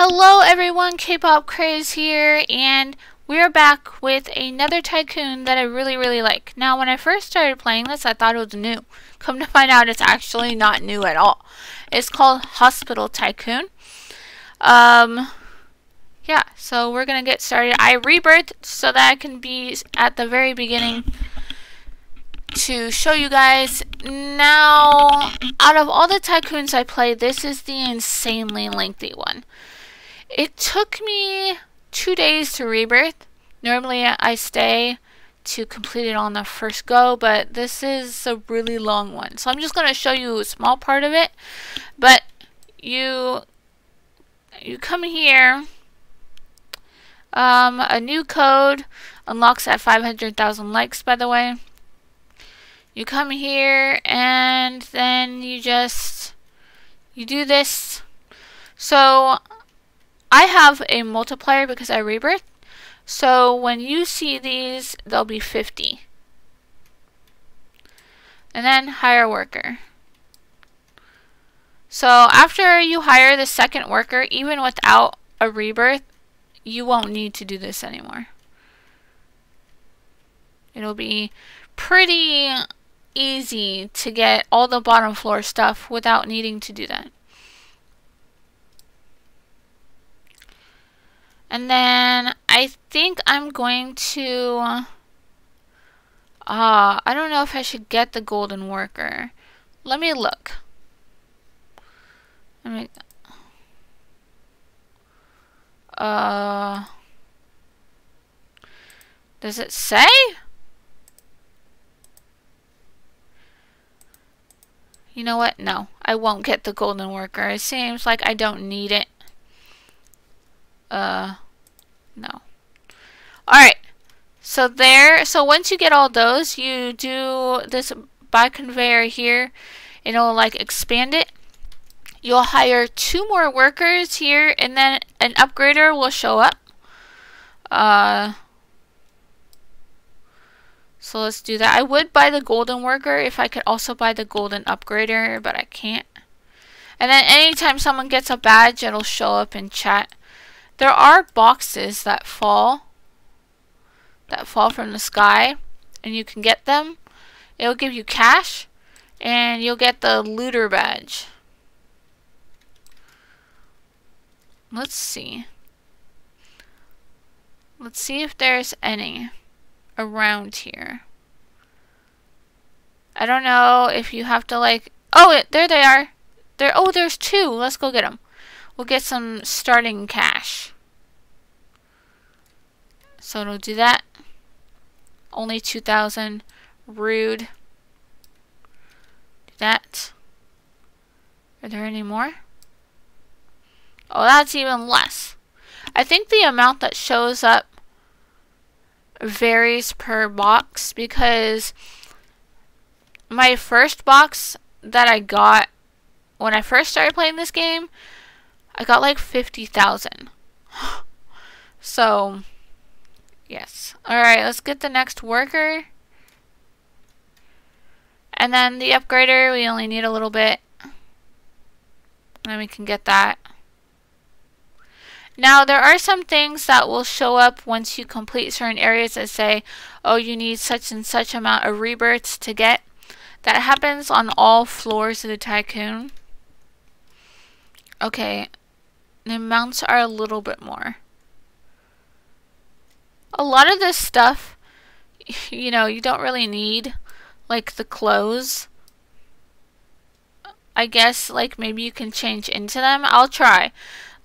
Hello everyone, K-Pop Craze here, and we're back with another tycoon that I really, really like. Now, when I first started playing this, I thought it was new. Come to find out, it's actually not new at all. It's called Hospital Tycoon. Um, yeah, so we're to get started. I rebirthed so that I can be at the very beginning to show you guys. Now, out of all the tycoons I play, this is the insanely lengthy one. It took me two days to rebirth. Normally I stay to complete it on the first go, but this is a really long one. So I'm just going to show you a small part of it. But you you come here. Um, a new code unlocks at 500,000 likes, by the way. You come here and then you just you do this. So I have a multiplier because I rebirth. So when you see these, they'll be 50. And then hire worker. So after you hire the second worker, even without a rebirth, you won't need to do this anymore. It'll be pretty easy to get all the bottom floor stuff without needing to do that. And then I think I'm going to... Uh, I don't know if I should get the golden worker. Let me look. Let me... Uh... Does it say? You know what? No, I won't get the golden worker. It seems like I don't need it. Uh, no. Alright. So there, so once you get all those, you do this by conveyor here. and It'll like expand it. You'll hire two more workers here, and then an upgrader will show up. Uh, so let's do that. I would buy the golden worker if I could also buy the golden upgrader, but I can't. And then anytime someone gets a badge, it'll show up in chat. There are boxes that fall that fall from the sky and you can get them. It'll give you cash and you'll get the looter badge. Let's see. Let's see if there's any around here. I don't know if you have to like... Oh, there they are. There. Oh, there's two. Let's go get them. We'll get some starting cash. So it'll do that. Only 2,000. Rude. Do that. Are there any more? Oh, that's even less. I think the amount that shows up varies per box because my first box that I got when I first started playing this game I got like 50,000. so, yes. Alright, let's get the next worker. And then the upgrader, we only need a little bit. And then we can get that. Now, there are some things that will show up once you complete certain areas that say, oh, you need such and such amount of rebirths to get. That happens on all floors of the Tycoon. Okay, the amounts are a little bit more. A lot of this stuff, you know, you don't really need, like the clothes. I guess, like, maybe you can change into them. I'll try.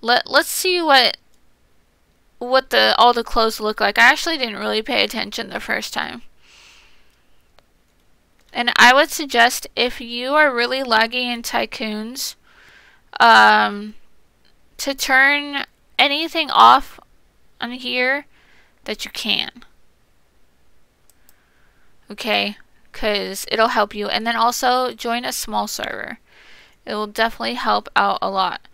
Let, let's see what what the all the clothes look like. I actually didn't really pay attention the first time. And I would suggest if you are really laggy in Tycoons, um, to turn anything off on here that you can. Okay, because it'll help you. And then also join a small server. It will definitely help out a lot.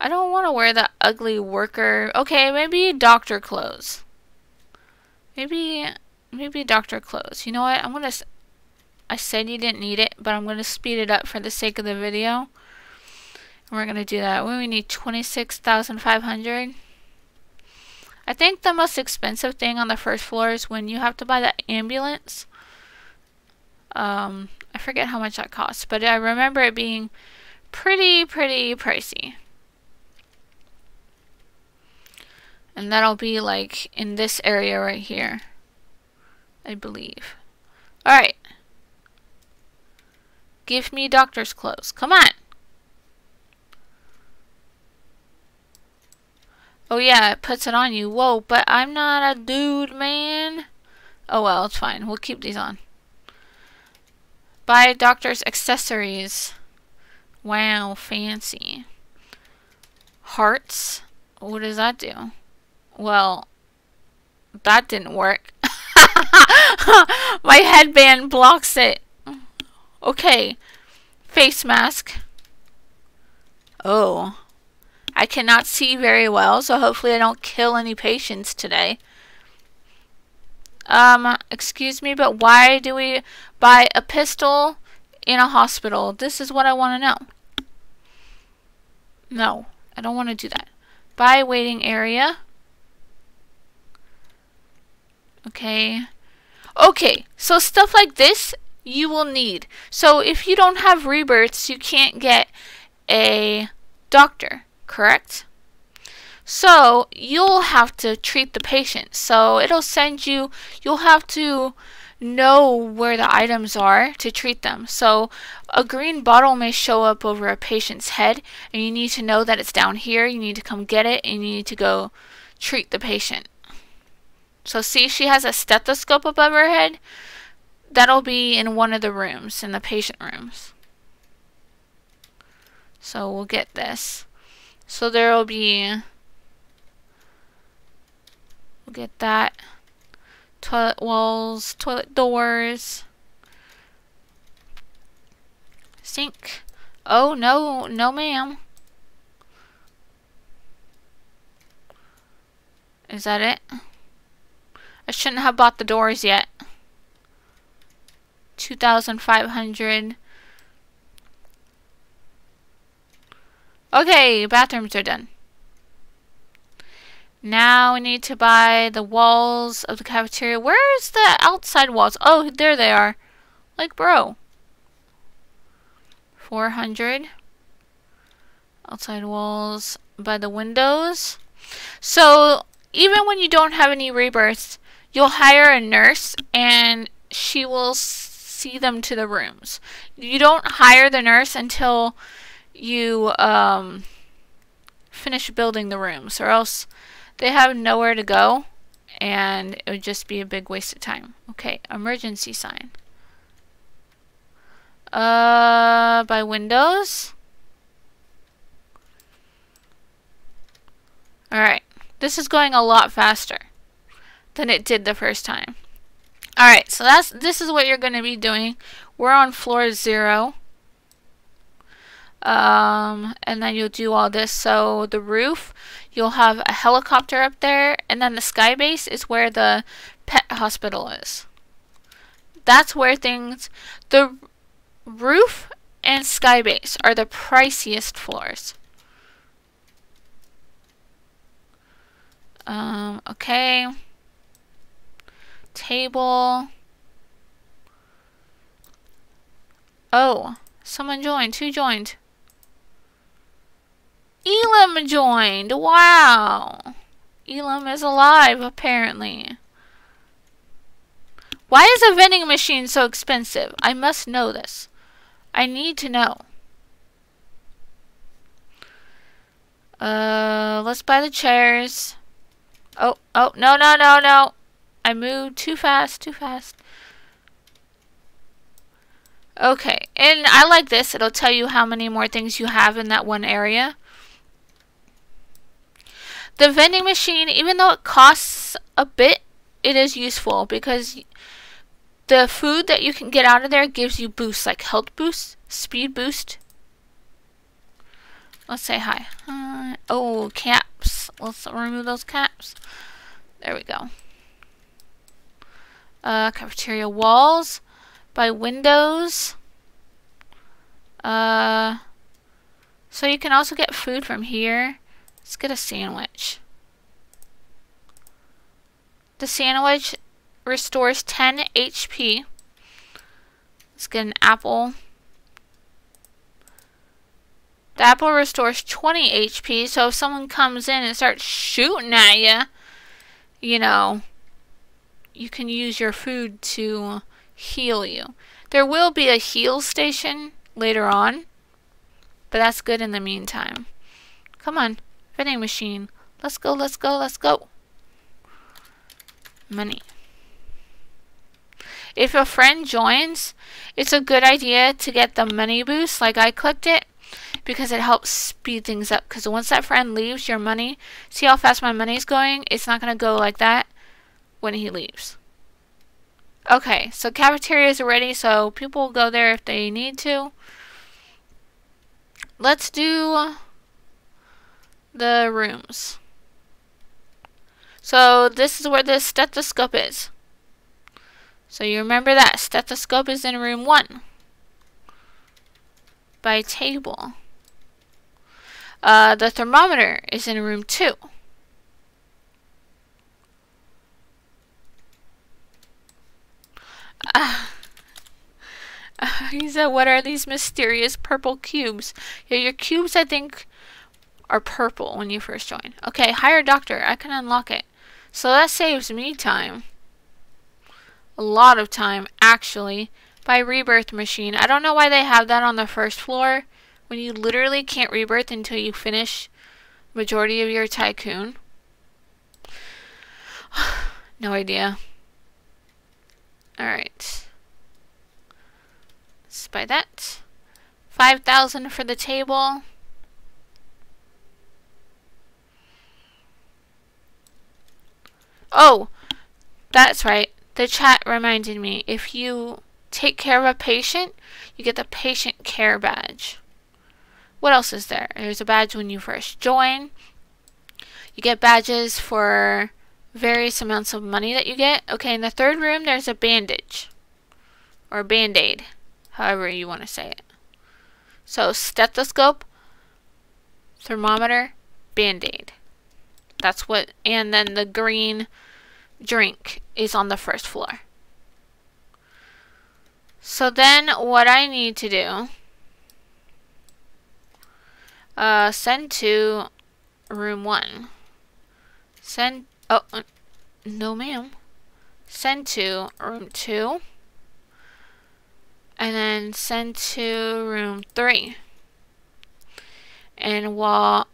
I don't want to wear the ugly worker. Okay, maybe doctor clothes. Maybe, maybe doctor clothes. You know what? I'm going to... I said you didn't need it, but I'm going to speed it up for the sake of the video. We're going to do that. When we need 26,500. I think the most expensive thing on the first floor is when you have to buy the ambulance. Um, I forget how much that costs, but I remember it being pretty, pretty pricey. And that'll be like in this area right here. I believe. Alright. Give me doctor's clothes. Come on. Oh yeah, it puts it on you. Whoa, but I'm not a dude, man. Oh well, it's fine. We'll keep these on. Buy doctor's accessories. Wow, fancy. Hearts. What does that do? Well, that didn't work. My headband blocks it. Okay. Face mask. Oh. I cannot see very well, so hopefully I don't kill any patients today. Um, excuse me, but why do we buy a pistol in a hospital? This is what I want to know. No, I don't want to do that. Buy waiting area. Okay. Okay, so stuff like this you will need. So if you don't have rebirths, you can't get a doctor, correct? So you'll have to treat the patient. So it'll send you, you'll have to know where the items are to treat them. So a green bottle may show up over a patient's head and you need to know that it's down here. You need to come get it and you need to go treat the patient. So see, she has a stethoscope above her head. That'll be in one of the rooms, in the patient rooms. So we'll get this. So there will be, we'll get that. Toilet walls, toilet doors. Sink. Oh, no, no ma'am. Is that it? I shouldn't have bought the doors yet. 2,500. Okay, bathrooms are done. Now we need to buy the walls of the cafeteria. Where's the outside walls? Oh, there they are. Like, bro. 400. Outside walls by the windows. So, even when you don't have any rebirths, you'll hire a nurse and she will see them to the rooms. You don't hire the nurse until you um, finish building the rooms, or else they have nowhere to go and it would just be a big waste of time. Okay, emergency sign. Uh, by windows. Alright, this is going a lot faster than it did the first time. Alright, so that's this is what you're going to be doing. We're on floor zero. Um, and then you'll do all this. So the roof, you'll have a helicopter up there, and then the sky base is where the pet hospital is. That's where things, the roof and sky base are the priciest floors. Um, okay table. Oh, someone joined. Who joined? Elim joined. Wow. Elim is alive, apparently. Why is a vending machine so expensive? I must know this. I need to know. Uh, let's buy the chairs. Oh, oh, no, no, no, no. I moved too fast, too fast. Okay, and I like this. It'll tell you how many more things you have in that one area. The vending machine, even though it costs a bit, it is useful because the food that you can get out of there gives you boosts, like health boost, speed boost. Let's say hi. Oh, caps. Let's remove those caps. There we go uh, cafeteria walls, by windows, uh, So you can also get food from here. Let's get a sandwich. The sandwich restores 10 HP. Let's get an apple. The apple restores 20 HP, so if someone comes in and starts shooting at you, you know, you can use your food to heal you. There will be a heal station later on, but that's good in the meantime. Come on, vending machine. Let's go, let's go, let's go. Money. If a friend joins, it's a good idea to get the money boost like I clicked it because it helps speed things up. Because once that friend leaves, your money, see how fast my money is going? It's not going to go like that when he leaves. Okay, so cafeterias are ready, so people will go there if they need to. Let's do the rooms. So this is where the stethoscope is. So you remember that stethoscope is in room one by table. Uh, the thermometer is in room two. Uh, uh, he said, what are these mysterious purple cubes? Yeah, your cubes, I think, are purple when you first join. Okay, hire doctor. I can unlock it. So that saves me time. A lot of time, actually, buy rebirth machine. I don't know why they have that on the first floor when you literally can't rebirth until you finish majority of your tycoon. no idea. Alright. Let's buy that. 5,000 for the table. Oh, that's right. The chat reminded me. If you take care of a patient, you get the patient care badge. What else is there? There's a badge when you first join. You get badges for various amounts of money that you get. Okay, in the third room, there's a bandage. Or band-aid. However you want to say it. So, stethoscope, thermometer, band-aid. That's what, and then the green drink is on the first floor. So then what I need to do, uh, send to room one. Send, oh, uh, no ma'am. Send to room two. And then send to room three. And while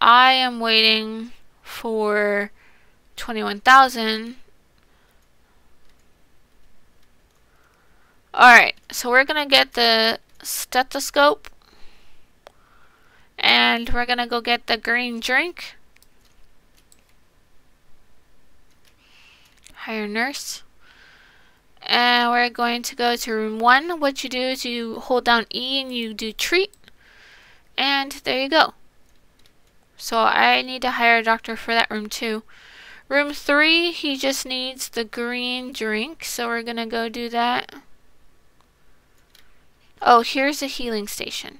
I am waiting for 21,000. Alright, so we're going to get the stethoscope. And we're going to go get the green drink. Hire nurse. And we're going to go to room 1. What you do is you hold down E and you do treat. And there you go. So I need to hire a doctor for that room too. Room 3, he just needs the green drink, so we're going to go do that. Oh, here's a healing station.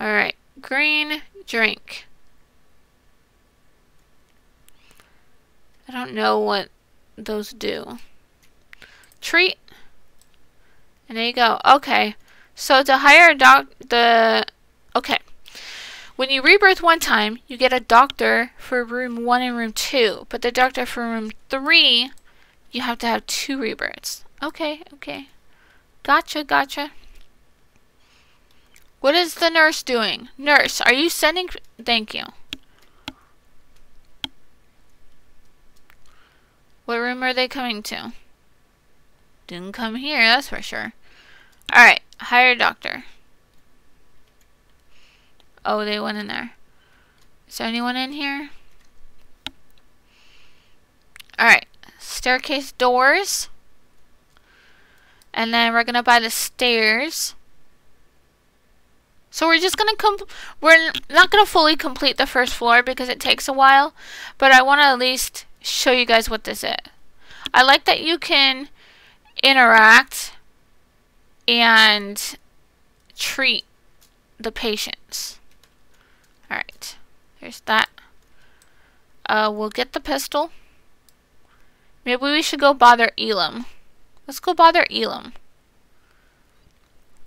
Alright, green drink. I don't know what those do. Treat. And there you go. Okay. So to hire a doc, the, okay. When you rebirth one time, you get a doctor for room 1 and room 2. But the doctor for room 3, you have to have two rebirths. Okay, okay. Gotcha, gotcha. What is the nurse doing? Nurse, are you sending... Thank you. What room are they coming to? Didn't come here, that's for sure. Alright, hire a doctor. Oh, they went in there. Is there anyone in here? Alright. Staircase doors. And then we're going to buy the stairs. So we're just going to come... We're not going to fully complete the first floor because it takes a while. But I want to at least show you guys what this is. I like that you can interact and treat the patients. Alright. There's that. Uh, we'll get the pistol. Maybe we should go bother Elim. Let's go bother Elim.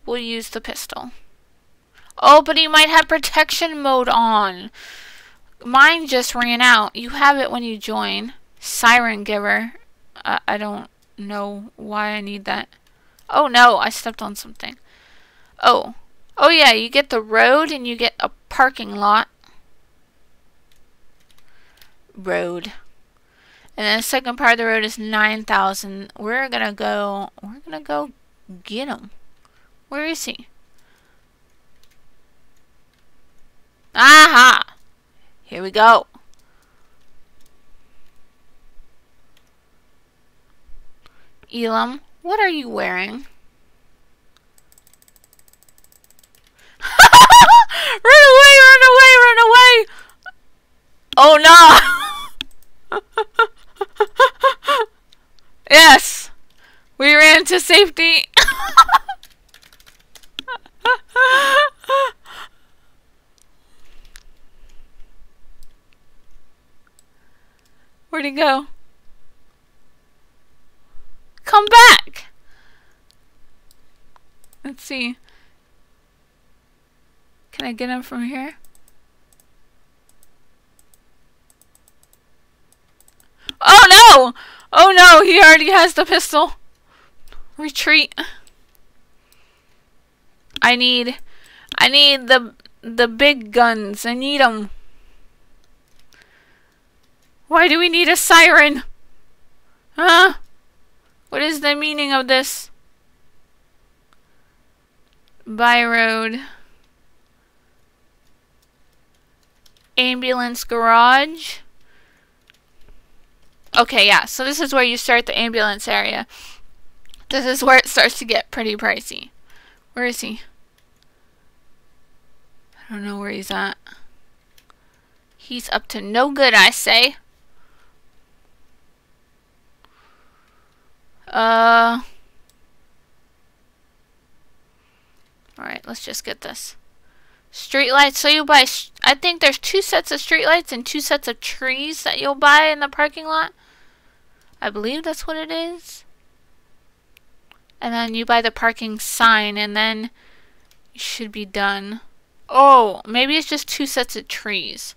We'll use the pistol. Oh, but he might have protection mode on. Mine just ran out. You have it when you join. Siren Giver. Uh, I don't know why I need that. Oh no, I stepped on something. Oh. Oh yeah, you get the road and you get a parking lot. Road. And then the second part of the road is 9,000. We're gonna go, we're gonna go get him. Where is he? Aha! Here we go. Elim, what are you wearing? Run away, run away, run away! Oh no! yes! We ran to safety! Where'd he go? Come back! Let's see. Can I get him from here? Oh no! Oh no, he already has the pistol. Retreat. I need, I need the, the big guns. I need them. Why do we need a siren? Huh? What is the meaning of this? Buy road. Ambulance garage. Okay, yeah, so this is where you start the ambulance area. This is where it starts to get pretty pricey. Where is he? I don't know where he's at. He's up to no good, I say. Uh. Alright, let's just get this. Streetlights. So you buy, I think there's two sets of streetlights and two sets of trees that you'll buy in the parking lot. I believe that's what it is. And then you buy the parking sign and then you should be done. Oh, maybe it's just two sets of trees.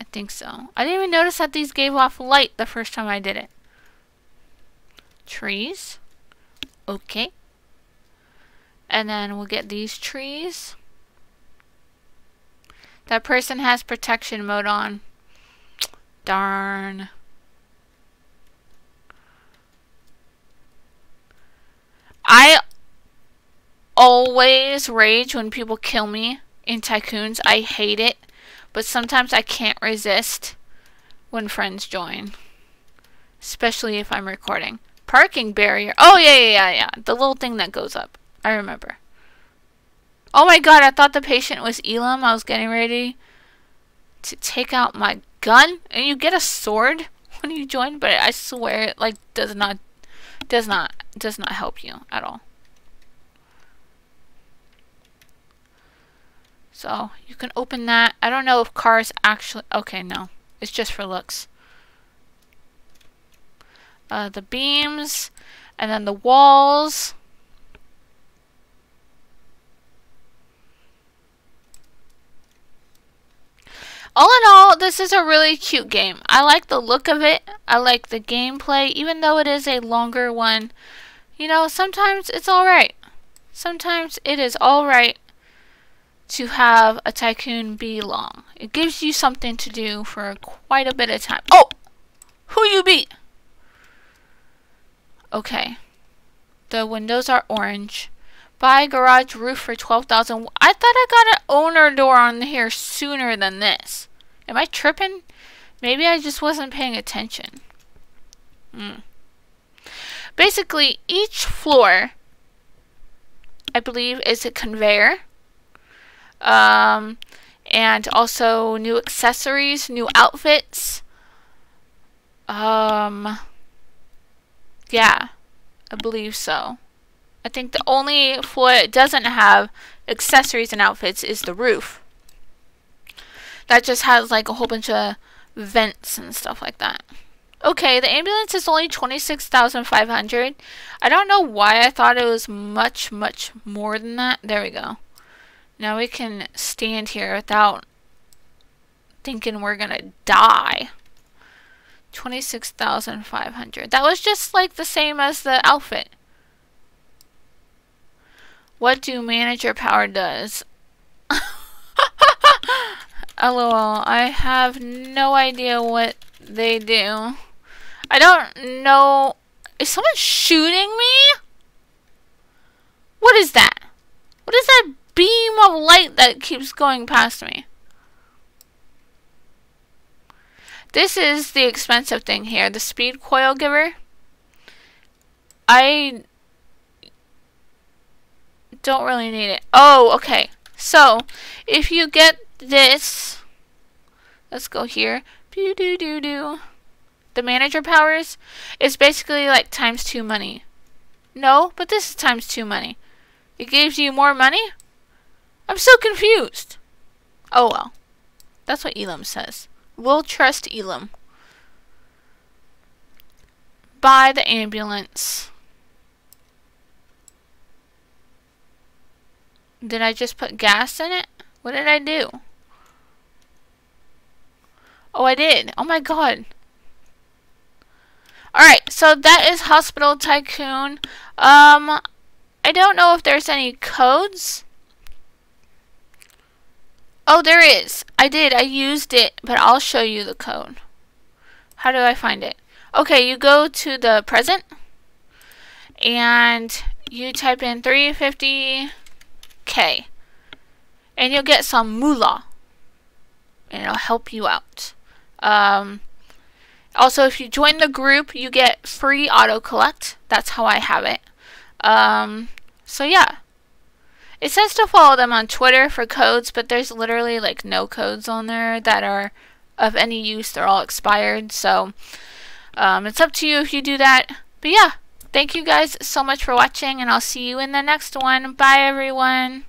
I think so. I didn't even notice that these gave off light the first time I did it. Trees. Okay. And then we'll get these trees. That person has protection mode on. Darn. I always rage when people kill me in Tycoons. I hate it. But sometimes I can't resist when friends join. Especially if I'm recording. Parking barrier. Oh, yeah, yeah, yeah, yeah. The little thing that goes up. I remember. Oh my god, I thought the patient was Elim. I was getting ready to take out my gun. And you get a sword when you join, but I swear it like does not does not does not help you at all. So you can open that. I don't know if cars actually okay, no. It's just for looks uh, the beams, and then the walls. All in all, this is a really cute game. I like the look of it. I like the gameplay, even though it is a longer one. You know, sometimes it's alright. Sometimes it is alright to have a tycoon be long. It gives you something to do for quite a bit of time. Oh! Who you beat? Okay. The windows are orange. Buy garage roof for 12000 I thought I got an owner door on here sooner than this. Am I tripping? Maybe I just wasn't paying attention. Hmm. Basically, each floor, I believe, is a conveyor. Um, and also new accessories, new outfits. Um... Yeah, I believe so. I think the only floor it doesn't have accessories and outfits is the roof. That just has like a whole bunch of vents and stuff like that. Okay, the ambulance is only 26,500. I don't know why I thought it was much, much more than that. There we go. Now we can stand here without thinking we're gonna die. 26,500. That was just like the same as the outfit. What do manager power does? LOL, I have no idea what they do. I don't know. Is someone shooting me? What is that? What is that beam of light that keeps going past me? This is the expensive thing here, the speed coil giver. I don't really need it. Oh, okay. So, if you get this, let's go here. Doo doo doo doo the manager powers is basically like times two money. No, but this is times two money. It gives you more money? I'm so confused. Oh well. That's what Elim says. We'll trust Elim. Buy the ambulance. Did I just put gas in it? What did I do? Oh, I did. Oh my god. Alright, so that is Hospital Tycoon. Um, I don't know if there's any codes. Oh, there is. I did. I used it, but I'll show you the code. How do I find it? Okay, you go to the present, and you type in 350K, and you'll get some moolah, and it'll help you out. Um, also, if you join the group, you get free auto collect. That's how I have it. Um, so yeah. It says to follow them on Twitter for codes, but there's literally like no codes on there that are of any use. They're all expired. So um, it's up to you if you do that. But yeah, thank you guys so much for watching, and I'll see you in the next one. Bye, everyone.